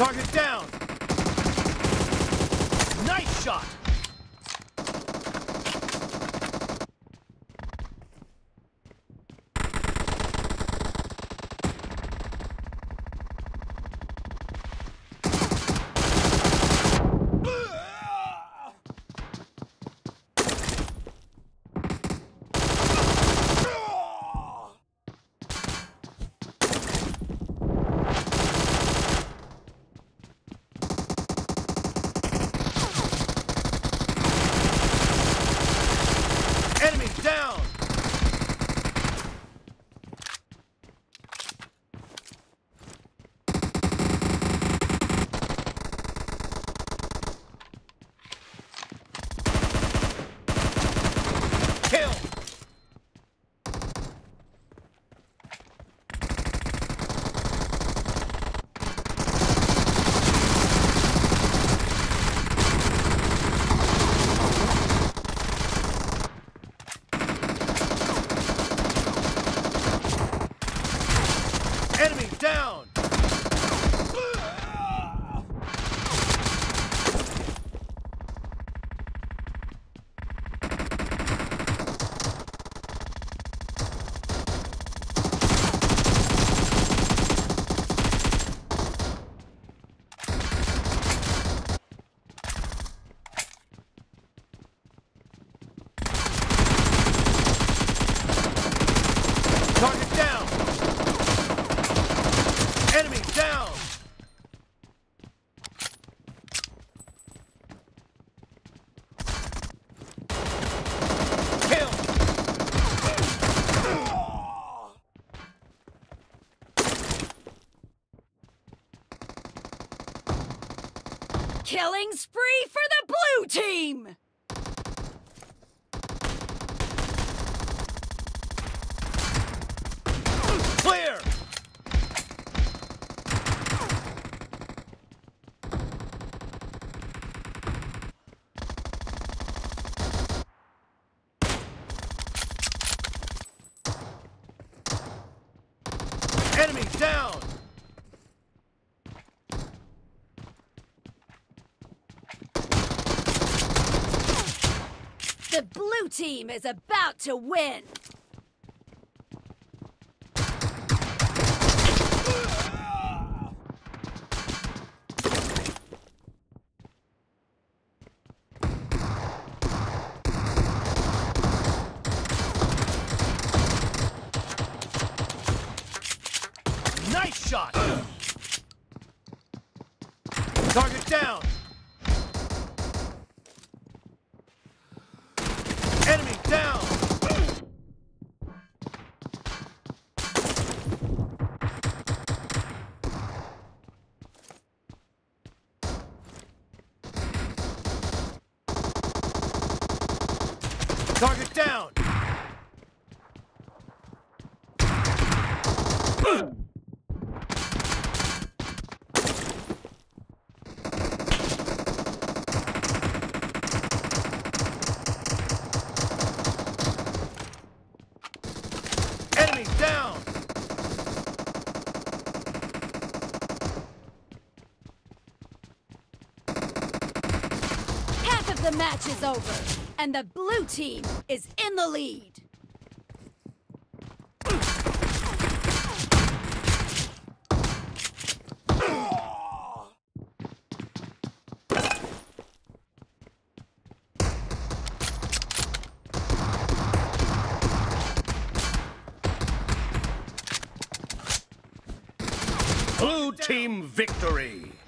Target down! Nice shot! Enemy down! Kill! Enemy down! Target down! Enemy down! Kill! Killing spree for the blue team! Clear! Enemy down! The blue team is about to win! Nice shot! Target down! Target down! Half of the match is over and the blue team is in the lead. Blue team victory!